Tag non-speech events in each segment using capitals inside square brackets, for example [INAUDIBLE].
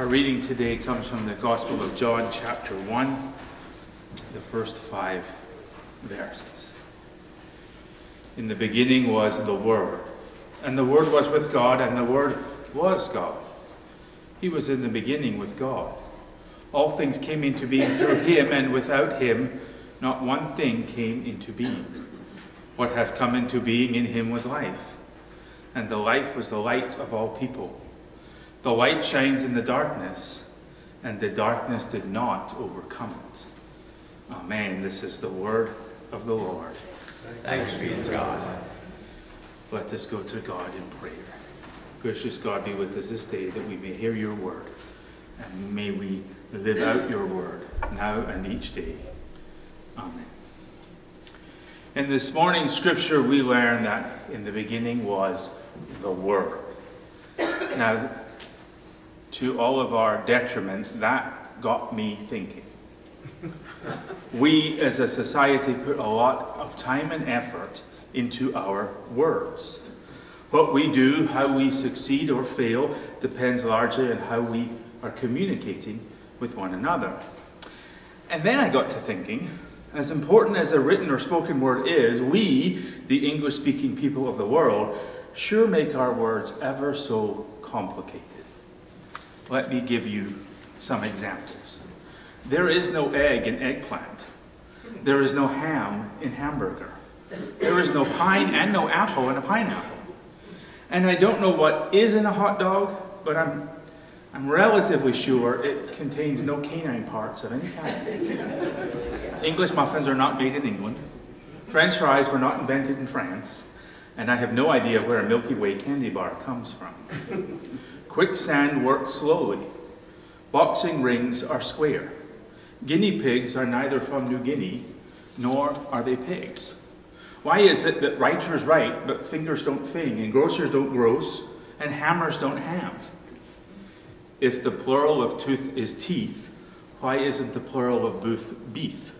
Our reading today comes from the Gospel of John, chapter 1, the first five verses. In the beginning was the Word, and the Word was with God, and the Word was God. He was in the beginning with God. All things came into being through him, and without him, not one thing came into being. What has come into being in him was life, and the life was the light of all people. The light shines in the darkness, and the darkness did not overcome it. Amen. This is the word of the Lord. Thanks be to God. Let us go to God in prayer. Gracious God, be with us this day that we may hear your word, and may we live out your word now and each day. Amen. In this morning's scripture, we learn that in the beginning was the Word. Now, to all of our detriment, that got me thinking. We as a society put a lot of time and effort into our words. What we do, how we succeed or fail, depends largely on how we are communicating with one another. And then I got to thinking, as important as a written or spoken word is, we, the English speaking people of the world, sure make our words ever so complicated. Let me give you some examples. There is no egg in eggplant. There is no ham in hamburger. There is no pine and no apple in a pineapple. And I don't know what is in a hot dog, but I'm, I'm relatively sure it contains no canine parts of any kind. English muffins are not made in England. French fries were not invented in France. And I have no idea where a Milky Way candy bar comes from. Quicksand works slowly. Boxing rings are square. Guinea pigs are neither from New Guinea, nor are they pigs. Why is it that writers write, but fingers don't fing, and grocers don't gross, and hammers don't ham? If the plural of tooth is teeth, why isn't the plural of booth beef?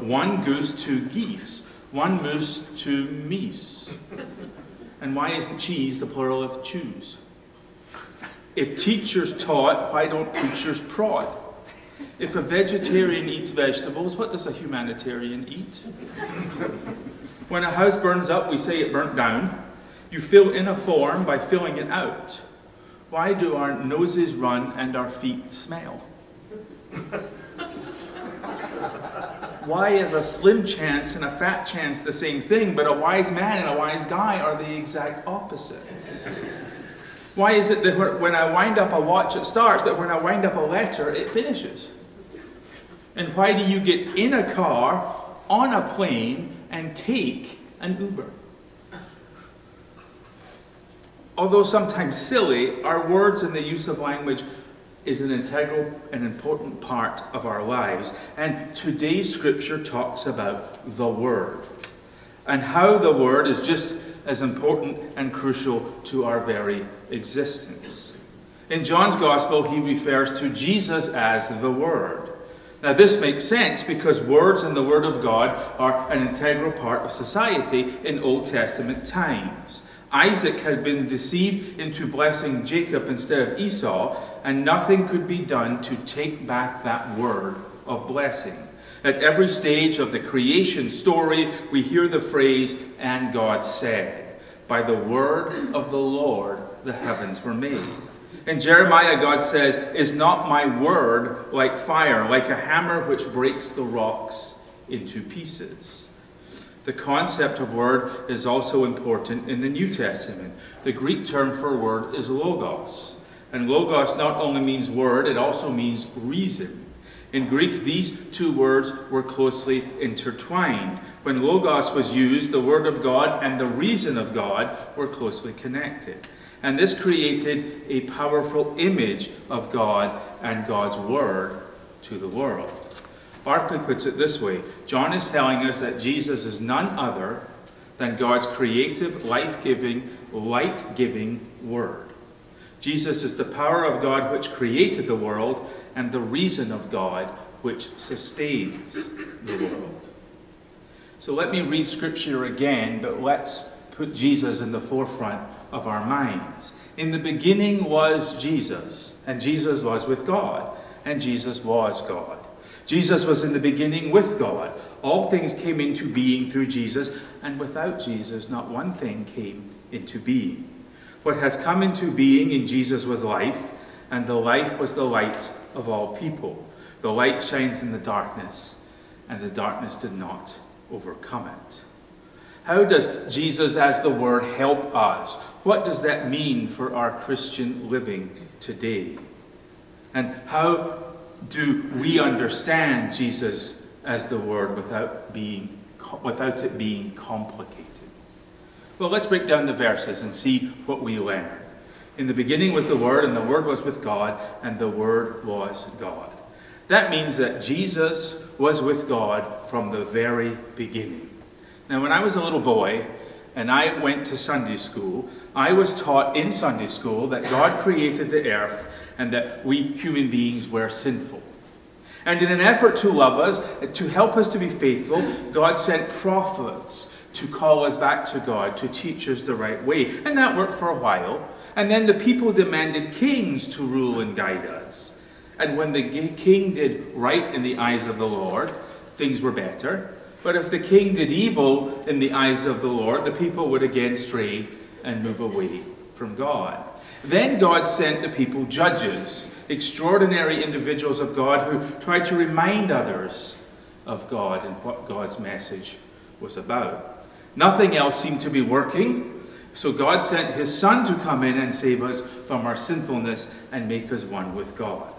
One goose, two geese. One moose, two meese. And why isn't cheese the plural of choose? If teachers taught, why don't preachers prod? If a vegetarian eats vegetables, what does a humanitarian eat? When a house burns up, we say it burnt down. You fill in a form by filling it out. Why do our noses run and our feet smell? Why is a slim chance and a fat chance the same thing, but a wise man and a wise guy are the exact opposites? Why is it that when I wind up a watch, it starts, but when I wind up a letter, it finishes? And why do you get in a car, on a plane, and take an Uber? Although sometimes silly, our words and the use of language is an integral and important part of our lives. And today's scripture talks about the Word and how the Word is just as important and crucial to our very existence. In John's Gospel, he refers to Jesus as the Word. Now, this makes sense because words and the Word of God are an integral part of society in Old Testament times. Isaac had been deceived into blessing Jacob instead of Esau, and nothing could be done to take back that word of blessing. At every stage of the creation story, we hear the phrase, and God said, By the word of the Lord the heavens were made. In Jeremiah, God says, Is not my word like fire, like a hammer which breaks the rocks into pieces? The concept of word is also important in the New Testament. The Greek term for word is logos. And logos not only means word, it also means reason. In Greek, these two words were closely intertwined. When logos was used, the word of God and the reason of God were closely connected. And this created a powerful image of God and God's word to the world. Barclay puts it this way John is telling us that Jesus is none other than God's creative, life giving, light giving Word. Jesus is the power of God which created the world and the reason of God which sustains the world. So let me read Scripture again, but let's put Jesus in the forefront of our minds. In the beginning was Jesus, and Jesus was with God, and Jesus was God. Jesus was in the beginning with God. All things came into being through Jesus, and without Jesus, not one thing came into being. What has come into being in Jesus was life, and the life was the light of all people. The light shines in the darkness, and the darkness did not overcome it. How does Jesus as the Word help us? What does that mean for our Christian living today? And how do we understand Jesus as the Word without, being, without it being complicated? Well, let's break down the verses and see what we learn. In the beginning was the Word, and the Word was with God, and the Word was God. That means that Jesus was with God from the very beginning. Now, when I was a little boy and I went to Sunday school, I was taught in Sunday school that God created the earth and that we human beings were sinful. And in an effort to love us, to help us to be faithful, God sent prophets to call us back to God, to teach us the right way. And that worked for a while. And then the people demanded kings to rule and guide us. And when the king did right in the eyes of the Lord, things were better. But if the king did evil in the eyes of the Lord, the people would again stray and move away from God. Then God sent the people judges, extraordinary individuals of God who tried to remind others of God and what God's message was about. Nothing else seemed to be working, so God sent his Son to come in and save us from our sinfulness and make us one with God.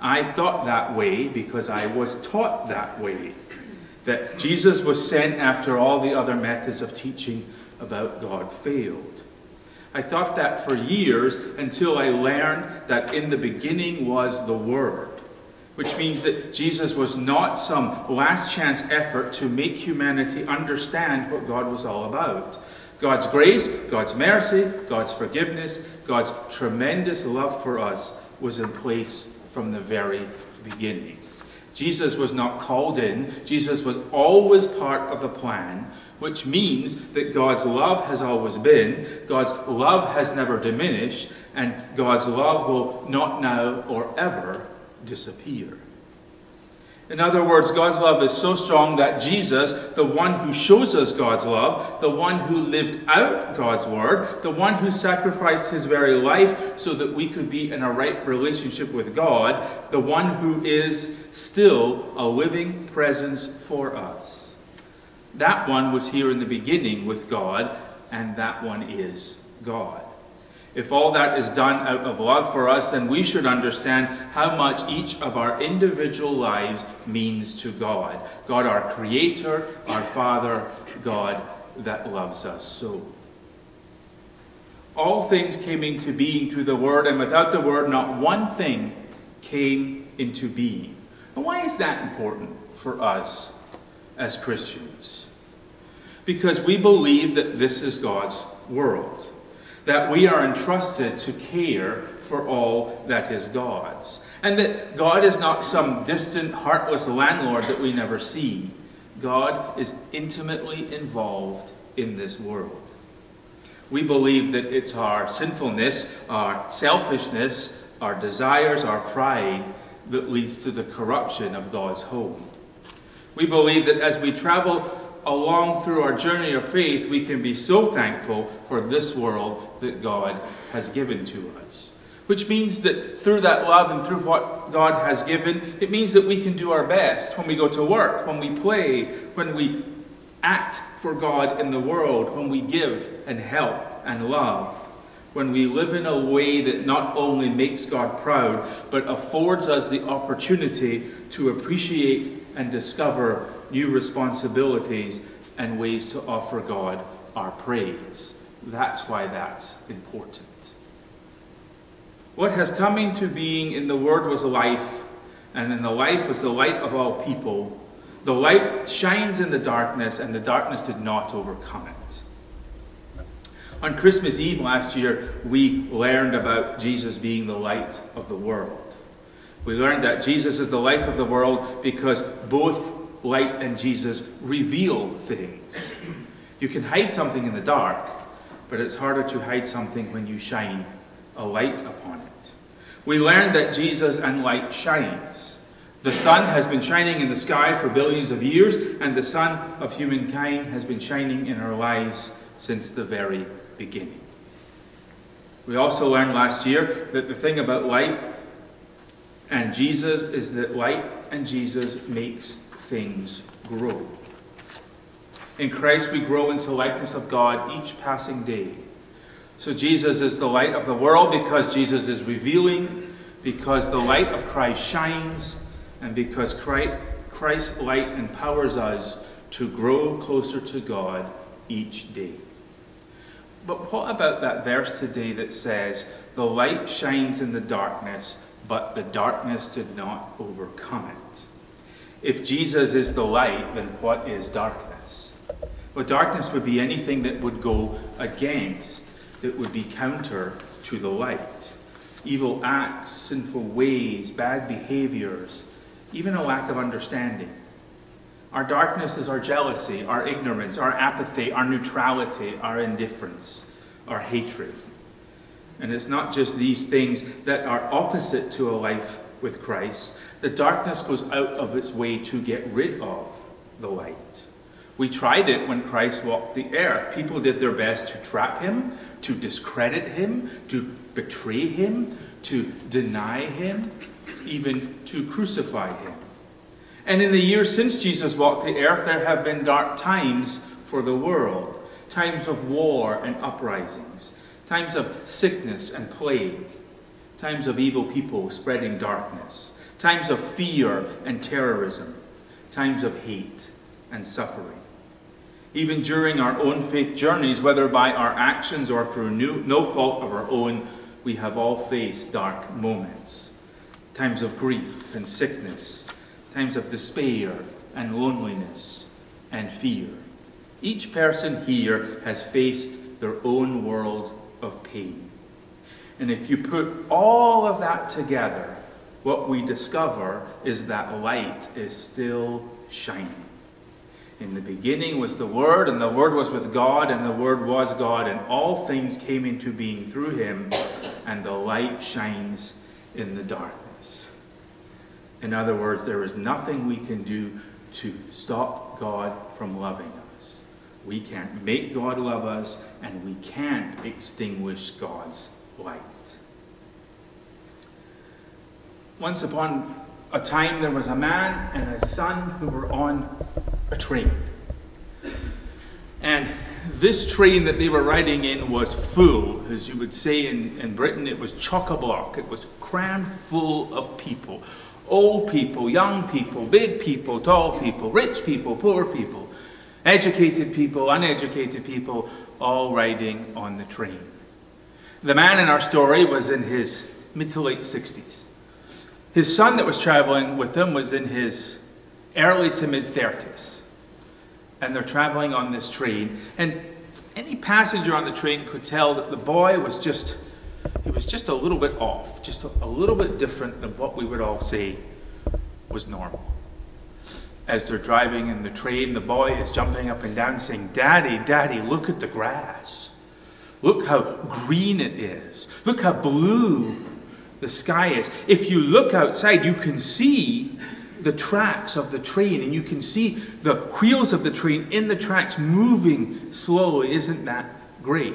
I thought that way because I was taught that way that Jesus was sent after all the other methods of teaching about God failed. I thought that for years until I learned that in the beginning was the Word, which means that Jesus was not some last chance effort to make humanity understand what God was all about. God's grace, God's mercy, God's forgiveness, God's tremendous love for us was in place from the very beginning. Jesus was not called in, Jesus was always part of the plan, which means that God's love has always been, God's love has never diminished, and God's love will not now or ever disappear. In other words, God's love is so strong that Jesus, the one who shows us God's love, the one who lived out God's word, the one who sacrificed his very life so that we could be in a right relationship with God, the one who is still a living presence for us. That one was here in the beginning with God, and that one is God. If all that is done out of love for us, then we should understand how much each of our individual lives means to God. God, our Creator, our Father, God that loves us so. All things came into being through the Word, and without the Word, not one thing came into being. And why is that important for us as Christians? Because we believe that this is God's world that we are entrusted to care for all that is God's. And that God is not some distant, heartless landlord that we never see. God is intimately involved in this world. We believe that it's our sinfulness, our selfishness, our desires, our pride that leads to the corruption of God's home. We believe that as we travel along through our journey of faith, we can be so thankful for this world that God has given to us. Which means that through that love and through what God has given, it means that we can do our best when we go to work, when we play, when we act for God in the world, when we give and help and love, when we live in a way that not only makes God proud, but affords us the opportunity to appreciate and discover new responsibilities and ways to offer God our praise. That's why that's important. What has come into being in the Word was life, and in the life was the light of all people. The light shines in the darkness, and the darkness did not overcome it. On Christmas Eve last year, we learned about Jesus being the light of the world. We learned that Jesus is the light of the world because both light and Jesus reveal things. You can hide something in the dark, but it's harder to hide something when you shine a light upon it. We learned that Jesus and light shines. The sun has been shining in the sky for billions of years, and the Son of humankind has been shining in our lives since the very beginning. We also learned last year that the thing about light and Jesus is that light and Jesus makes things grow. In Christ, we grow into likeness of God each passing day. So Jesus is the light of the world because Jesus is revealing, because the light of Christ shines, and because Christ's light empowers us to grow closer to God each day. But what about that verse today that says, The light shines in the darkness, but the darkness did not overcome it? If Jesus is the light, then what is darkness? Well, darkness would be anything that would go against, that would be counter to the light. Evil acts, sinful ways, bad behaviors, even a lack of understanding. Our darkness is our jealousy, our ignorance, our apathy, our neutrality, our indifference, our hatred. And it's not just these things that are opposite to a life with Christ. The darkness goes out of its way to get rid of the light. We tried it when Christ walked the earth. People did their best to trap him, to discredit him, to betray him, to deny him, even to crucify him. And in the years since Jesus walked the earth, there have been dark times for the world times of war and uprisings, times of sickness and plague, times of evil people spreading darkness, times of fear and terrorism, times of hate and suffering. Even during our own faith journeys, whether by our actions or through no fault of our own, we have all faced dark moments. Times of grief and sickness, times of despair and loneliness and fear. Each person here has faced their own world of pain. And if you put all of that together, what we discover is that light is still shining. In the beginning was the Word, and the Word was with God, and the Word was God, and all things came into being through him, and the light shines in the darkness. In other words, there is nothing we can do to stop God from loving us. We can't make God love us, and we can't extinguish God's light. Once upon a time, there was a man and a son who were on a train. And this train that they were riding in was full, as you would say in, in Britain, it was chock a block. It was crammed full of people Old people, young people, big people, tall people, rich people, poor people, educated people, uneducated people, all riding on the train. The man in our story was in his mid to late 60s. His son that was traveling with him was in his early to mid 30s. And they're traveling on this train. And any passenger on the train could tell that the boy was just he was just a little bit off, just a, a little bit different than what we would all say was normal. As they're driving in the train, the boy is jumping up and down saying, Daddy, Daddy, look at the grass. Look how green it is. Look how blue the sky is. If you look outside, you can see the tracks of the train and you can see the wheels of the train in the tracks moving slowly. Isn't that great?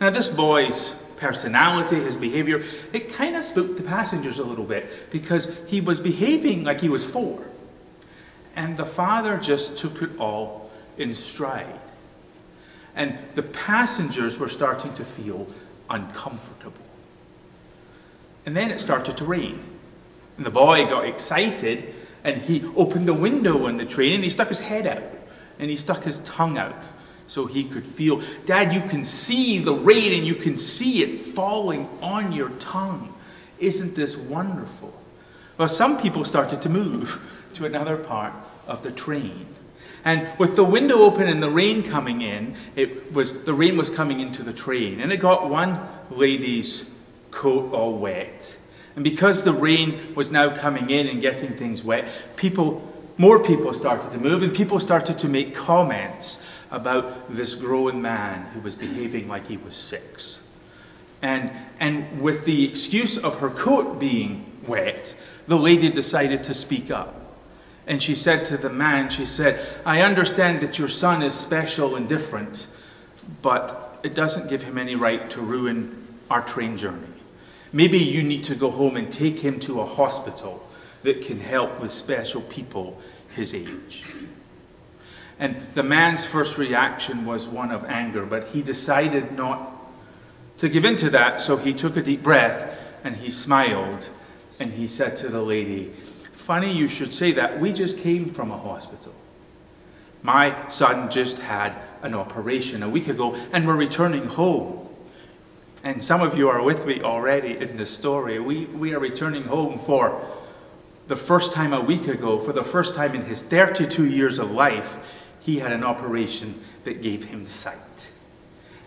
Now, this boy's personality, his behavior, it kind of spooked the passengers a little bit because he was behaving like he was four. And the father just took it all in stride. And the passengers were starting to feel uncomfortable. And then it started to rain. And the boy got excited and he opened the window on the train and he stuck his head out and he stuck his tongue out so he could feel. Dad, you can see the rain and you can see it falling on your tongue. Isn't this wonderful? Well, some people started to move [LAUGHS] to another part of the train. And with the window open and the rain coming in, it was the rain was coming into the train, and it got one lady's coat all wet. And because the rain was now coming in and getting things wet, people more people started to move, and people started to make comments about this grown man who was behaving like he was six. And, and with the excuse of her coat being wet, the lady decided to speak up. And she said to the man, she said, I understand that your son is special and different, but it doesn't give him any right to ruin our train journey. Maybe you need to go home and take him to a hospital that can help with special people his age. And the man's first reaction was one of anger, but he decided not to give in to that, so he took a deep breath and he smiled and he said to the lady, Funny you should say that. We just came from a hospital. My son just had an operation a week ago and we're returning home. And some of you are with me already in the story. We, we are returning home for the first time a week ago, for the first time in his 32 years of life, he had an operation that gave him sight.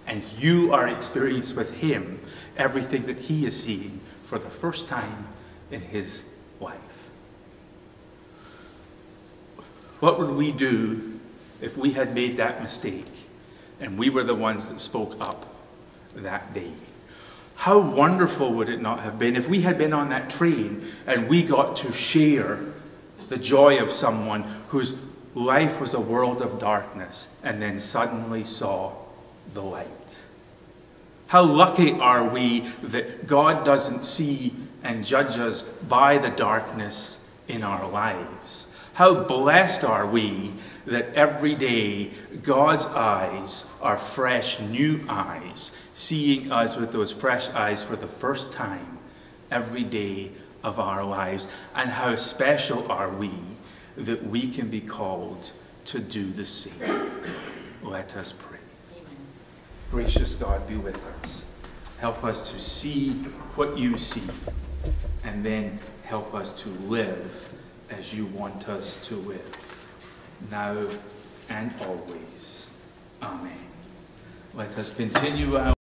And you are experiencing with him everything that he is seeing for the first time in his life. What would we do if we had made that mistake and we were the ones that spoke up that day? How wonderful would it not have been if we had been on that train and we got to share the joy of someone whose life was a world of darkness and then suddenly saw the light? How lucky are we that God doesn't see and judge us by the darkness in our lives? How blessed are we that every day God's eyes are fresh, new eyes, seeing us with those fresh eyes for the first time every day of our lives. And how special are we that we can be called to do the same. Let us pray. Gracious God, be with us. Help us to see what you see, and then help us to live as you want us to live, now and always. Amen. Let us continue our